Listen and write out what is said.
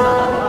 Bye.